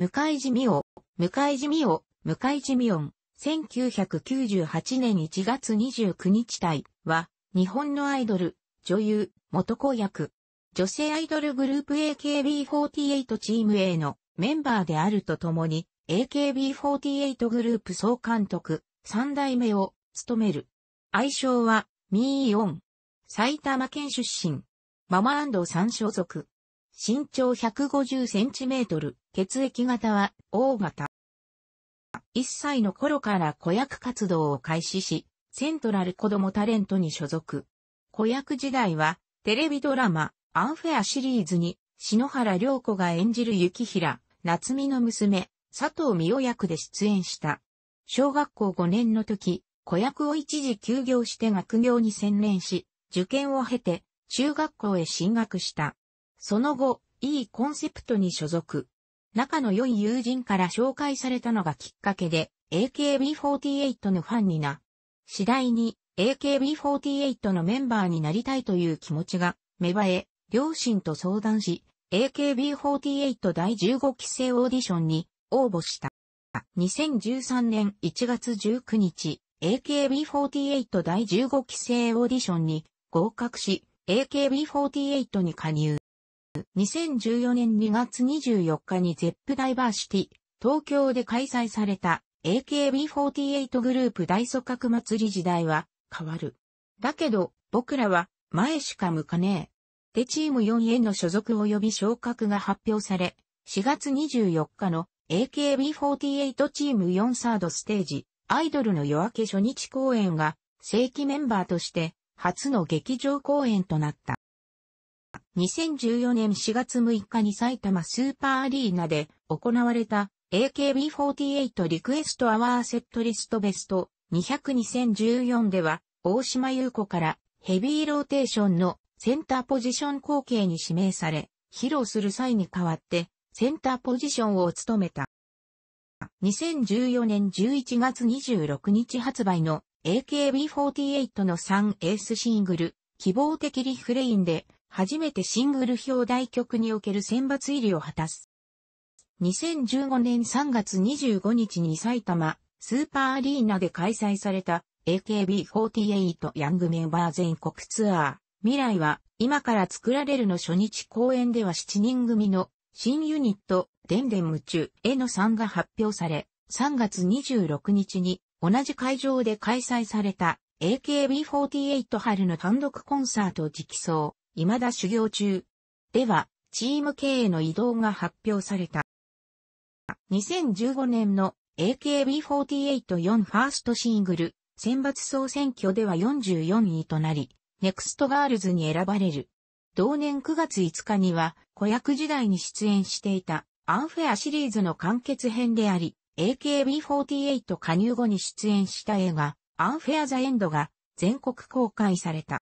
向井地美央、向井地美央、向井地美音、1998年1月29日隊は、日本のアイドル、女優、元子役、女性アイドルグループ AKB48 チーム A のメンバーであるとともに、AKB48 グループ総監督、三代目を務める。愛称は、ミーヨン。埼玉県出身。ママさん所属。身長150センチメートル、血液型は O 型。1歳の頃から子役活動を開始し、セントラル子供タレントに所属。子役時代は、テレビドラマ、アンフェアシリーズに、篠原涼子が演じる雪平、夏美の娘、佐藤美代役で出演した。小学校5年の時、子役を一時休業して学業に専念し、受験を経て、中学校へ進学した。その後、いいコンセプトに所属。仲の良い友人から紹介されたのがきっかけで、AKB48 のファンにな。次第に、AKB48 のメンバーになりたいという気持ちが芽生え、両親と相談し、AKB48 第15期生オーディションに応募した。2013年1月19日、AKB48 第15期生オーディションに合格し、AKB48 に加入。2014年2月24日にゼップダイバーシティ、東京で開催された AKB48 グループ大組閣祭り時代は変わる。だけど、僕らは前しか向かねえ。でチーム4への所属及び昇格が発表され、4月24日の AKB48 チーム4サードステージ、アイドルの夜明け初日公演が正規メンバーとして初の劇場公演となった。2014年4月6日に埼玉スーパーアリーナで行われた AKB48 リクエストアワーセットリストベスト200-2014では大島優子からヘビーローテーションのセンターポジション後継に指名され、披露する際に代わってセンターポジションを務めた。2014年11月26日発売の AKB48 の3エースシングル、希望的リフレインで初めてシングル表題曲における選抜入りを果たす。2015年3月25日に埼玉スーパーアリーナで開催された AKB48 ヤングメンバー全国ツアー未来は今から作られるの初日公演では7人組の新ユニットデンデン夢中への3が発表され3月26日に同じ会場で開催された AKB48 春の単独コンサート直走未だ修行中。では、チーム K への異動が発表された。2015年の AKB48 41st シングル、選抜総選挙では44位となり、ネクストガールズに選ばれる。同年9月5日には、子役時代に出演していた、アンフェアシリーズの完結編であり、AKB48 加入後に出演した映画、アンフェア the end が全国公開された。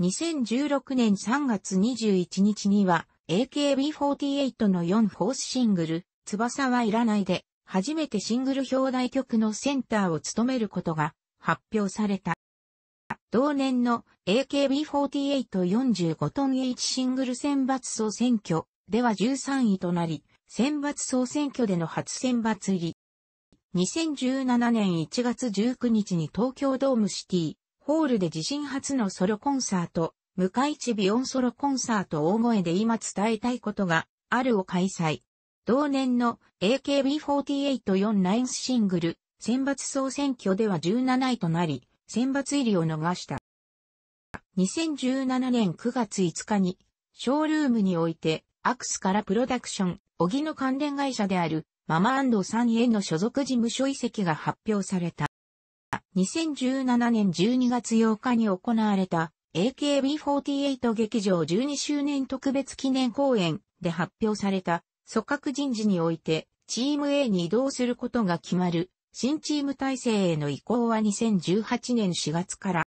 2016年3月21日には AKB48 の4フォースシングル、翼はいらないで、初めてシングル表題曲のセンターを務めることが発表された。同年の AKB4845 トン H シングル選抜総選挙では13位となり、選抜総選挙での初選抜入り。2017年1月19日に東京ドームシティ、ホールで自身初のソロコンサート、向井地ビヨンソロコンサート大声で今伝えたいことがあるを開催。同年の AKB484 ナインスシングル、選抜総選挙では17位となり、選抜入りを逃した。2017年9月5日に、ショールームにおいて、アクスからプロダクション、小木の関連会社である、ママさんへの所属事務所移籍が発表された。2017年12月8日に行われた AKB48 劇場12周年特別記念公演で発表された組閣人事においてチーム A に移動することが決まる新チーム体制への移行は2018年4月から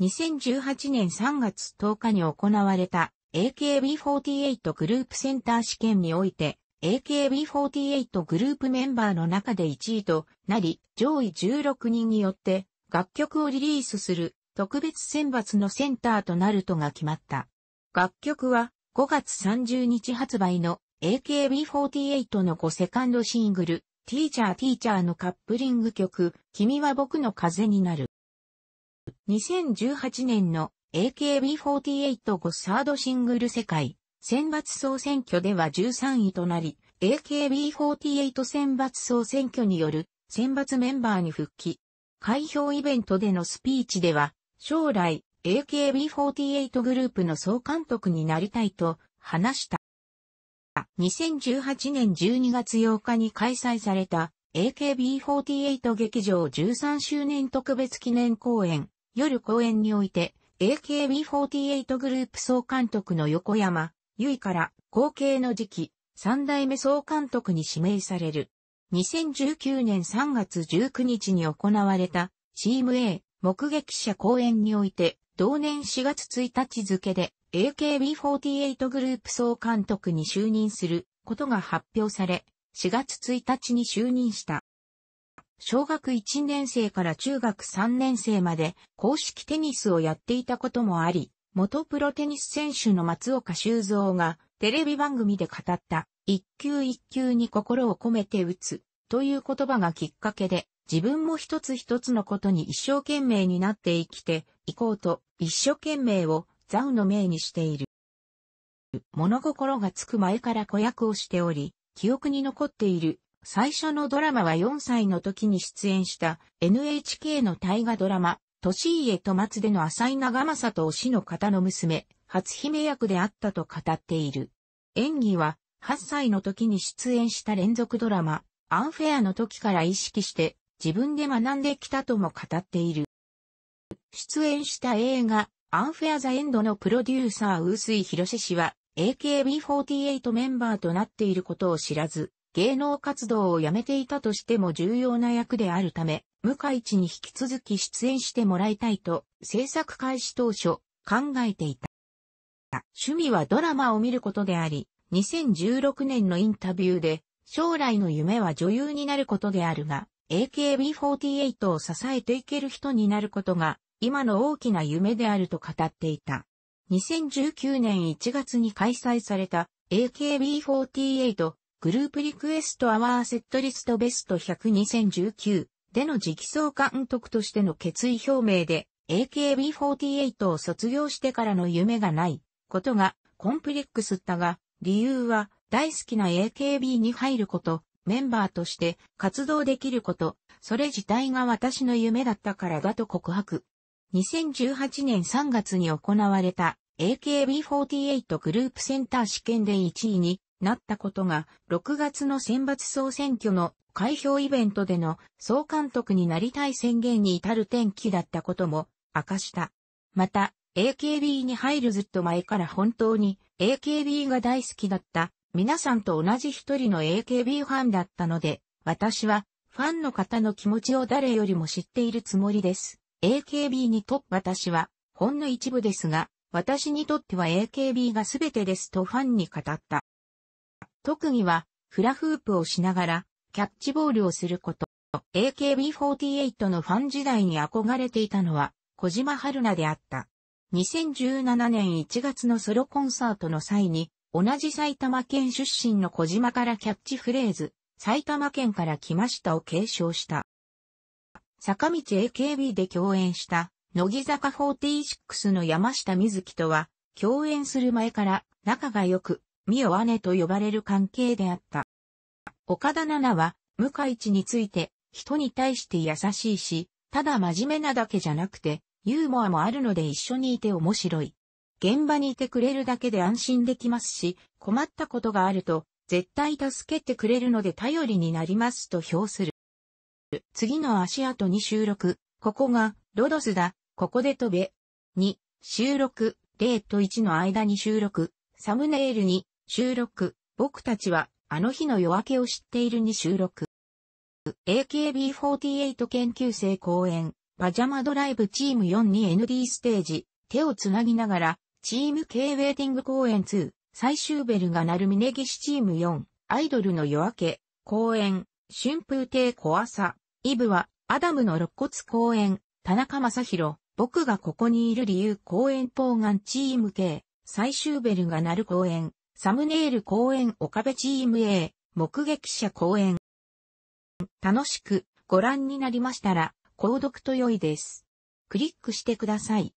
2018年3月10日に行われた AKB48 グループセンター試験において AKB48 グループメンバーの中で1位となり、上位16人によって楽曲をリリースする特別選抜のセンターとなるとが決まった。楽曲は5月30日発売の AKB48 の5セカンドシングル、ティーチャーティーチャーのカップリング曲、君は僕の風になる。2018年の AKB485 サードシングル世界選抜総選挙では13位となり、AKB48 選抜総選挙による選抜メンバーに復帰。開票イベントでのスピーチでは、将来 AKB48 グループの総監督になりたいと話した。2018年12月8日に開催された AKB48 劇場13周年特別記念公演、夜公演において AKB48 グループ総監督の横山、由依から後継の時期、三代目総監督に指名される。2019年3月19日に行われたチーム A 目撃者公演において、同年4月1日付で AKB48 グループ総監督に就任することが発表され、4月1日に就任した。小学1年生から中学3年生まで公式テニスをやっていたこともあり、元プロテニス選手の松岡修造がテレビ番組で語った一球一球に心を込めて打つという言葉がきっかけで自分も一つ一つのことに一生懸命になって生きていこうと一生懸命をザウの命にしている。物心がつく前から子役をしており、記憶に残っている最初のドラマは4歳の時に出演した NHK の大河ドラマ、年家と松での浅井長政と推しの方の娘、初姫役であったと語っている。演技は8歳の時に出演した連続ドラマ、アンフェアの時から意識して自分で学んできたとも語っている。出演した映画、アンフェアザエンドのプロデューサー、ウースイヒロシ氏は、AKB48 メンバーとなっていることを知らず、芸能活動をやめていたとしても重要な役であるため、向井地に引き続き出演してもらいたいと、制作開始当初、考えていた。趣味はドラマを見ることであり、2016年のインタビューで、将来の夢は女優になることであるが、AKB48 を支えていける人になることが、今の大きな夢であると語っていた。2019年1月に開催された AKB48 グループリクエストアワーセットリストベスト100-2019での直送監督としての決意表明で AKB48 を卒業してからの夢がないことがコンプレックスったが理由は大好きな AKB に入ること、メンバーとして活動できること、それ自体が私の夢だったからだと告白。2018年3月に行われた AKB48 グループセンター試験で1位になったことが、6月の選抜総選挙の開票イベントでの総監督になりたい宣言に至る転機だったことも明かした。また、AKB に入るずっと前から本当に AKB が大好きだった皆さんと同じ一人の AKB ファンだったので、私はファンの方の気持ちを誰よりも知っているつもりです。AKB にと私はほんの一部ですが、私にとっては AKB が全てですとファンに語った。特技は、フラフープをしながら、キャッチボールをすること。AKB48 のファン時代に憧れていたのは、小島春菜であった。2017年1月のソロコンサートの際に、同じ埼玉県出身の小島からキャッチフレーズ、埼玉県から来ましたを継承した。坂道 AKB で共演した、乃木坂46の山下美月とは、共演する前から仲が良く、ミオ姉と呼ばれる関係であった。岡田奈々は、向井地について、人に対して優しいし、ただ真面目なだけじゃなくて、ユーモアもあるので一緒にいて面白い。現場にいてくれるだけで安心できますし、困ったことがあると、絶対助けてくれるので頼りになりますと評する。次の足跡に収録。ここが、ロドスだ。ここで飛べ。2、収録。0と1の間に収録。サムネイルに、収録。僕たちは、あの日の夜明けを知っているに収録。AKB48 研究生公演、パジャマドライブチーム4に ND ステージ、手をつなぎながら、チーム K ウェイティング公演2、最終ベルが鳴る峯岸チーム4、アイドルの夜明け、公演、春風亭小朝、イブは、アダムの肋骨公演、田中正宏、僕がここにいる理由。公演ポーガンチーム K、最終ベルが鳴る公演、サムネイル公演岡部チーム A、目撃者公演。楽しくご覧になりましたら、購読と良いです。クリックしてください。